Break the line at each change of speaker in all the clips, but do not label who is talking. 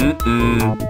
Mm-mm.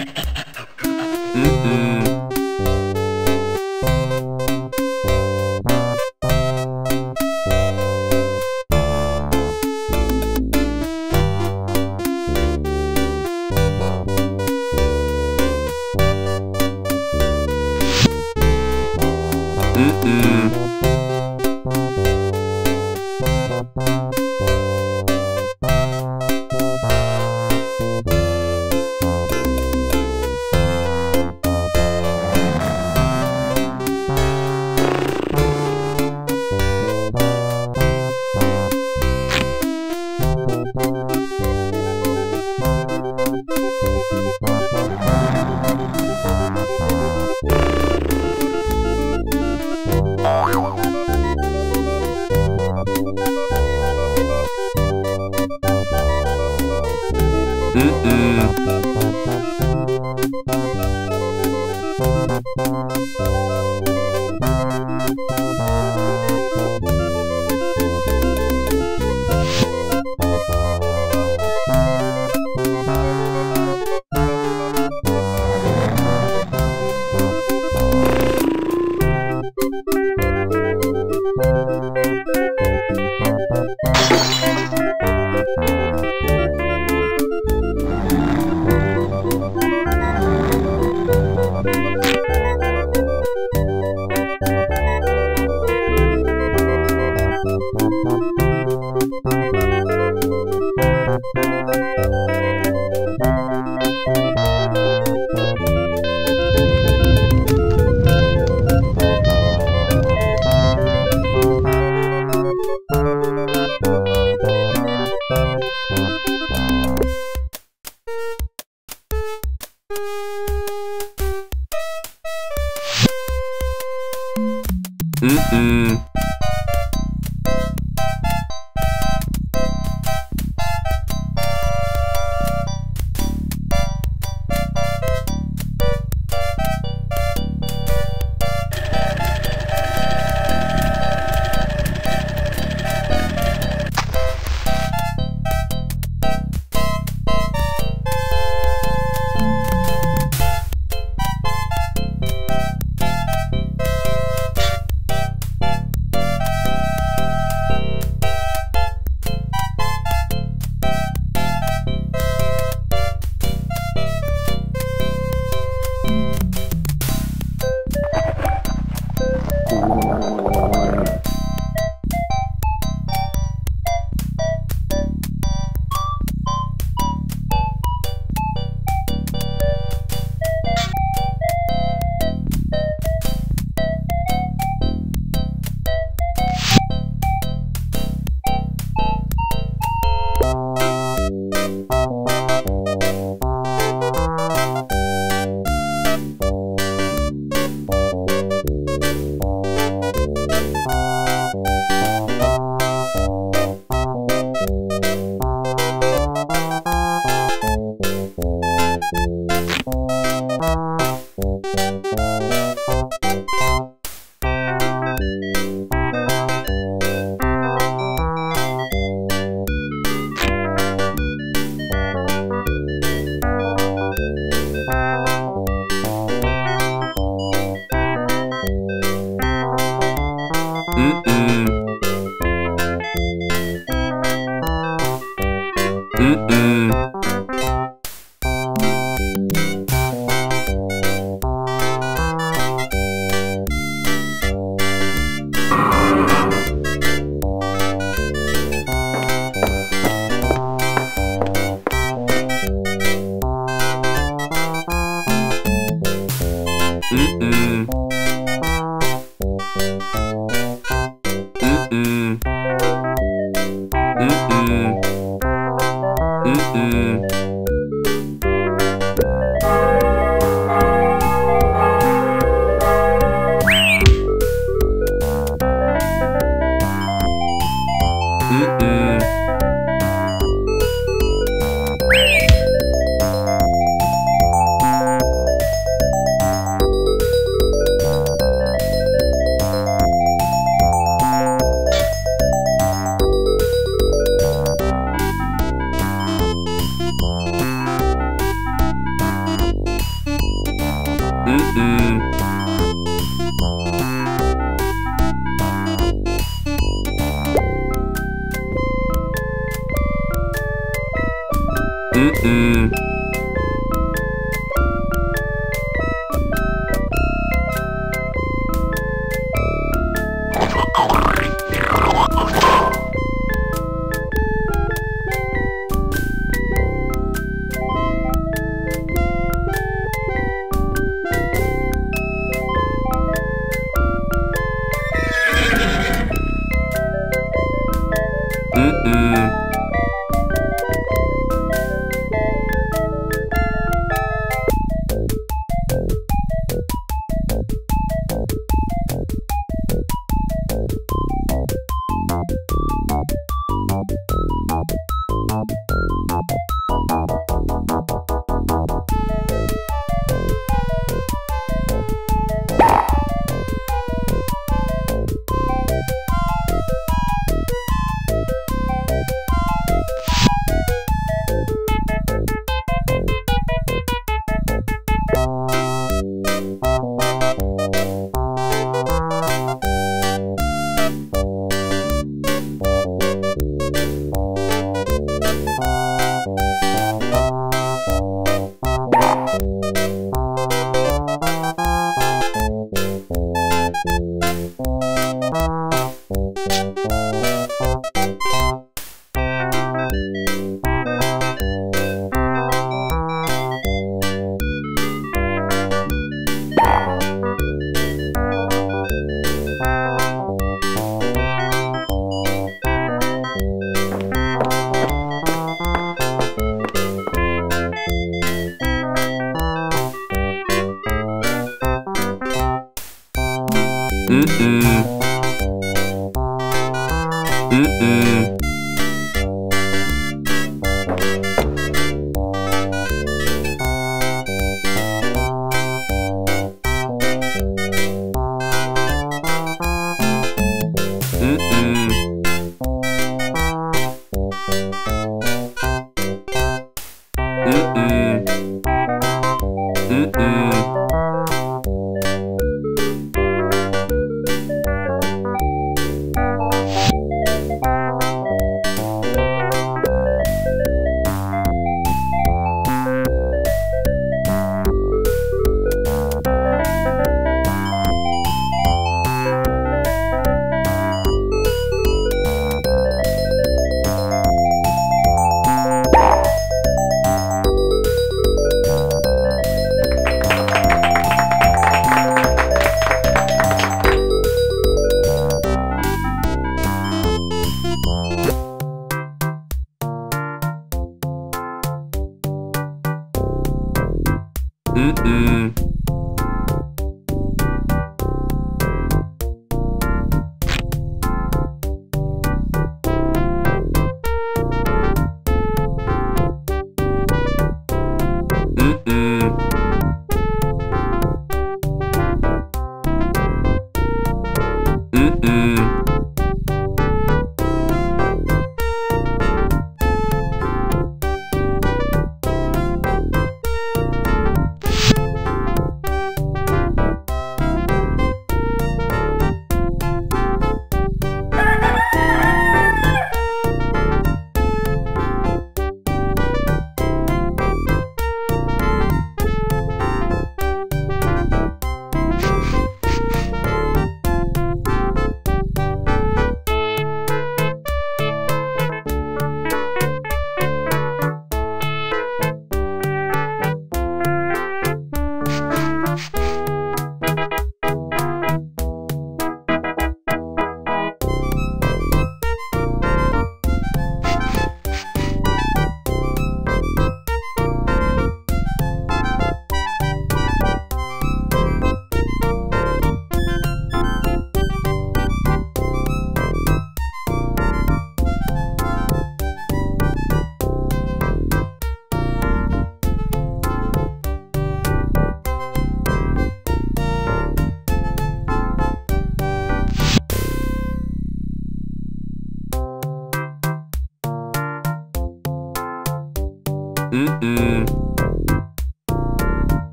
Música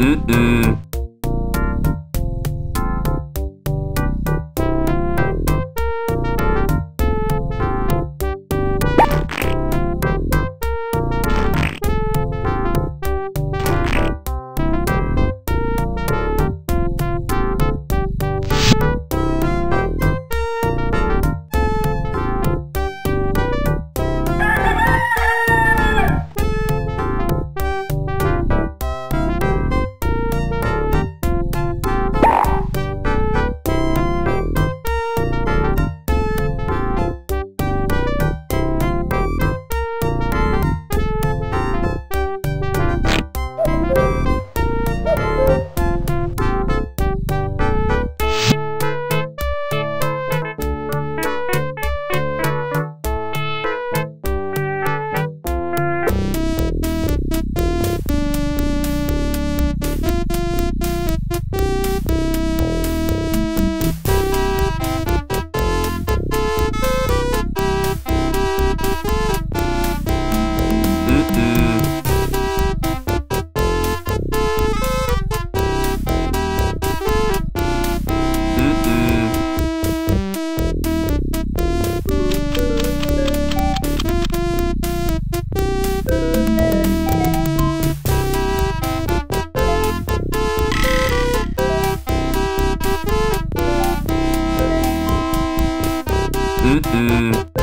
Mm-mm. Mm-mm.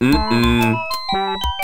Mm-mm.